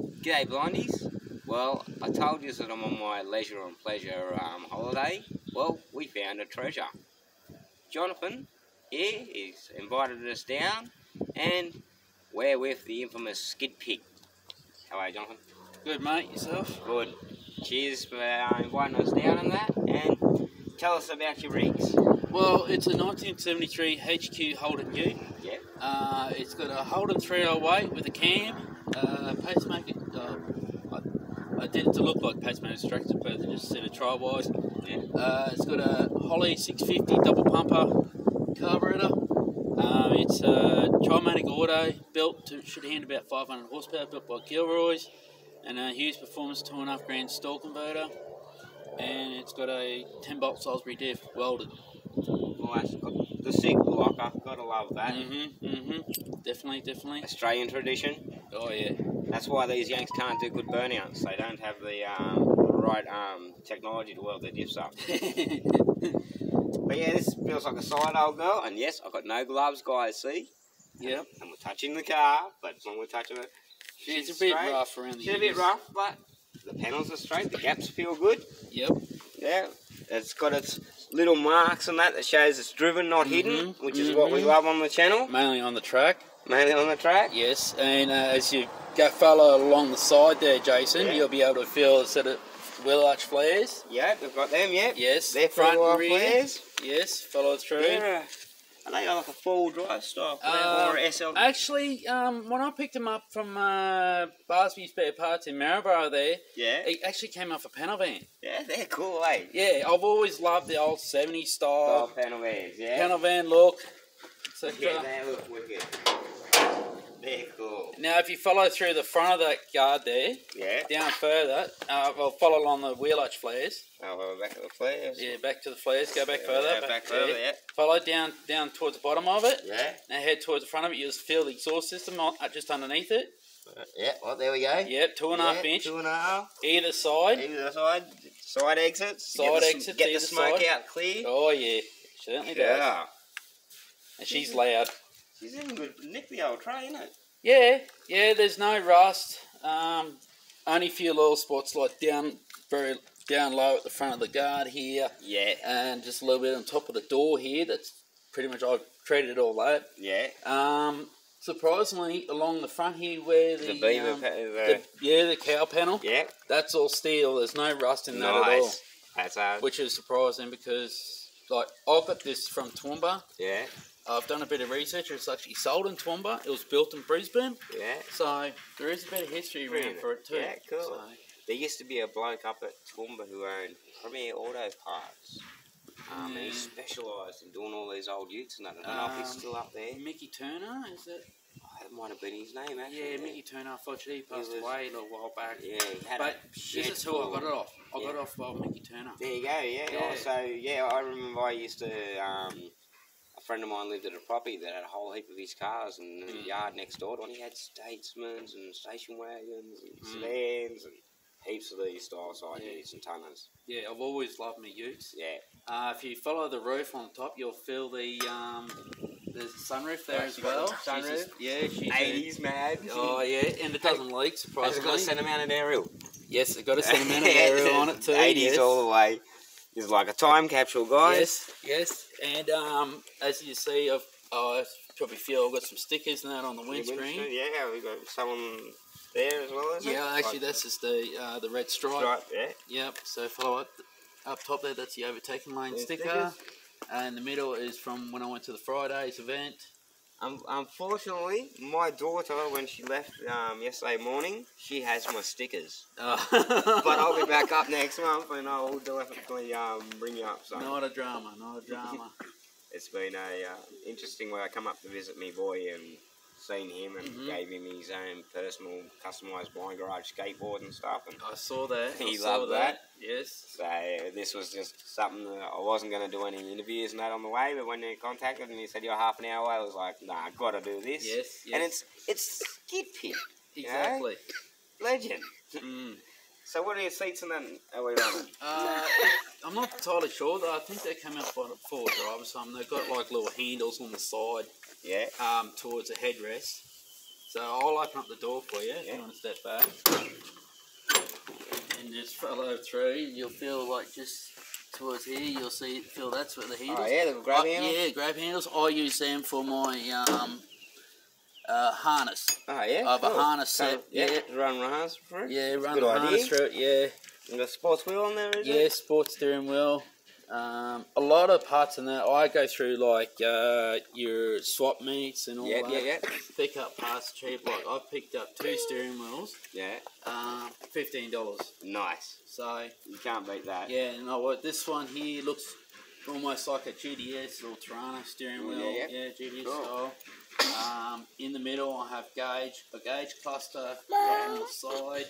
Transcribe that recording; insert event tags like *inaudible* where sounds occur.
G'day, blindies. Well, I told you that I'm on my leisure and pleasure um, holiday. Well, we found a treasure. Jonathan here is invited us down, and we're with the infamous Skid Pig. How are you, Jonathan? Good, mate. Yourself? Good. Cheers for uh, inviting us down on that, and tell us about your rigs. Well, it's a 1973 HQ Holden Ute. Yep. Uh, it's got a Holden 308 with a cam, uh, pacemaker. Uh, I, I did it to look like pacemaker structure, but they just said a tri wise. Uh, it's got a Holley 650 double pumper carburetor. Um, it's a Trimatic Auto built to should hand about 500 horsepower, built by Gilroy's, and a Hughes Performance 2.5 grand stall converter. And it's got a 10 bolt Salisbury diff welded. Well, that's got the SIG blocker. Gotta love that. Mm-hmm, mm-hmm. Definitely, definitely. Australian tradition. Oh yeah. That's why these Yanks can't do good burnouts. They don't have the um, right um, technology to weld their diffs up. *laughs* But yeah, this feels like a side old girl. And yes, I've got no gloves, guys. See? yep. And we're touching the car, but as long as we're touching it, It's a bit straight. rough around the She's a bit rough, but the panels are straight. The gaps feel good. Yep. Yeah, it's got its little marks and that that shows it's driven, not hidden, Mhm, which is what we mhm. love on the channel, Mainly on the track. mainly on the track. Yes, and uh, as you go follow along the side there, Jason, Yeah. you'll be able to feel a set of wheel arch flares. Yeah, we've got them. Yeah, Yes, they're front front and rear. flares. Yes, follow through. Yeah, and they like a full drive style Uh, or SL. Actually, um, when I picked them up from uh, Barsby Spare Parts in Maryborough, there, yeah, it actually came off a panel van. yeah, they're cool, eh? Yeah, I've always loved the old 70s Oh, style panel vans, yeah. panel van look. So, Yeah, they look wicked. Cool. now, if you follow through the front of that guard there, Yeah. down further, uh, well, follow along the wheel arch flares. Oh, well, back to the flares. Yeah, back to the flares. Go back Yeah, further. yeah, back further, there. yeah. Follow down down towards the bottom of it. Yeah. Now head towards the front of it. You'll feel the exhaust system on, uh, just underneath it. Yeah, well, there we go. Yep, two and a half Yeah, inch Two and a half. either side. Either side, side exits. Side get the, exits Get the smoke side. out clear. Oh yeah, certainly does. yeah. And she's loud. She's in good nick the old tray, isn't it? Yeah, yeah. There's no rust. Um, only a few little spots like down very down low at the front of the guard here, Yeah. and just a little bit on top of the door here. That's pretty much I've treated it all that. Yeah. Um, surprisingly, along the front here where the, The beaver, um, pa- the yeah the cowl panel, yeah. that's all steel. There's no rust in that at all, Nice. That's uh, which is surprising because like I've got this from Toowoomba. yeah, I've done a bit of research. It's actually sold in Toowoomba. It was built in Brisbane, yeah. so there is a bit of history around Really? for it too. Yeah, cool. So, There used to be a bloke up at Toowoomba who owned Premier Auto Parts. Um, and he specialised in doing all these old utes and that. I don't know if he's Um, still up there. Mickey Turner, is it? Oh, that might have been his name, actually. Yeah, Mickey Turner. Unfortunately, he passed was- away a little while back. Yeah, he had But this is who I got it off. I got it off by Mickey Turner. There you go, yeah. Yeah. Oh, so, yeah, I remember I used to, um, friend of mine lived at a property that had a whole heap of his cars and the Mm. yard next door to it, he had Statesmans and station wagons and Mm. sedans and heaps of these style side Yeah. and tonners. Yeah, I've always loved my Utes. Yeah. Uh, if you follow the roof on top, you'll feel the um, a sunroof there Oh, as well. sunroof? yeah, she's a- 80s mad. Oh yeah, and it doesn't leak. Has it Surprisingly, got a sentimental aerial? yes, it got a sentimental *laughs* aerial on it too. 80s yes. all the way. It's like a time capsule, guys. Yes, yes, and um, as you see, I've I probably feel I've got some stickers and that on the windscreen. Yeah, we've got someone there as well, isn't it? Yeah, actually, Like that's just the uh, the red stripe. stripe, yeah. Yep. So follow up up top there. That's the overtaking lane Yeah, sticker, stickers. and the middle is from when I went to the Fridays event. Um, unfortunately, my daughter, when she left um, yesterday morning, she has my stickers. Uh, But I'll be *laughs* back up next month and I'll definitely um, bring you up So. Not a drama, not a drama. *laughs* It's been a uh, interesting way I come up to visit me boy and seen him and Mhm. gave him his own personal customised blind garage skateboard and stuff. And I saw that. *laughs* He saw loved that. Yes. so this was just something that I wasn't going to do any interviews and that on the way. But when they contacted and he said you're half an hour away, I was like, nah, I got to do this. Yes. Yes. And it's it's skid pig exactly. legend. Mm. So what are your seats and then are we running? Uh, I'm not entirely sure. Though. I think they come out by the four drive or something. They've got like little handles on the side Yeah. um, towards the headrest. So I'll open up the door for you if Yeah. you want to step back. And just follow through. You'll feel like just towards here, you'll see, feel that's where the handles. Oh yeah, the grab I- handle. Yeah, grab handles. I use them for my um, uh, harness. Oh yeah. I have a cool. harness So, set, Yeah. yeah. Run the harness through. Yeah, run good the idea. harness through it. Yeah. You got a sports wheel on there, is Yeah, it? sports steering wheel. Um, a lot of parts in that. I go through like uh, your swap meets and all Yeah, that. yeah, yeah. *laughs* Pick up parts cheap. Like I've picked up two steering wheels, Yeah. um, fifteen dollars. Nice. So You can't beat that. yeah, know what? This one here looks almost like a GTS or Torana steering Oh, wheel. yeah, Yeah, GTS Cool. style. Um, in the middle, I have gauge, a gauge cluster on the side.